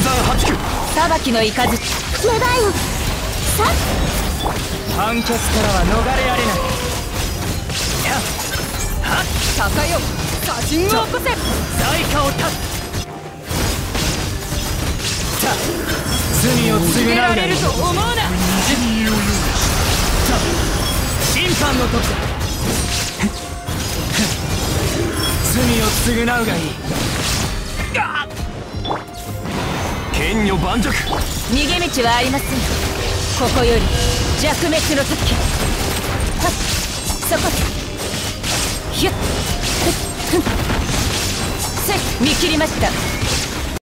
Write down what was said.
山八九。裁きの雷やばいよ。さ。判決からは逃れられない。やはっ。高よ。火人を起こせ。代価を断つ。さあ罪を償うがいい決められると思うな。さあ審判の時だ。罪を償うがいい。あ剣女盤石逃げ道はありません。ここより弱滅の時。はっそこひゅっふっふん。せ見切りました。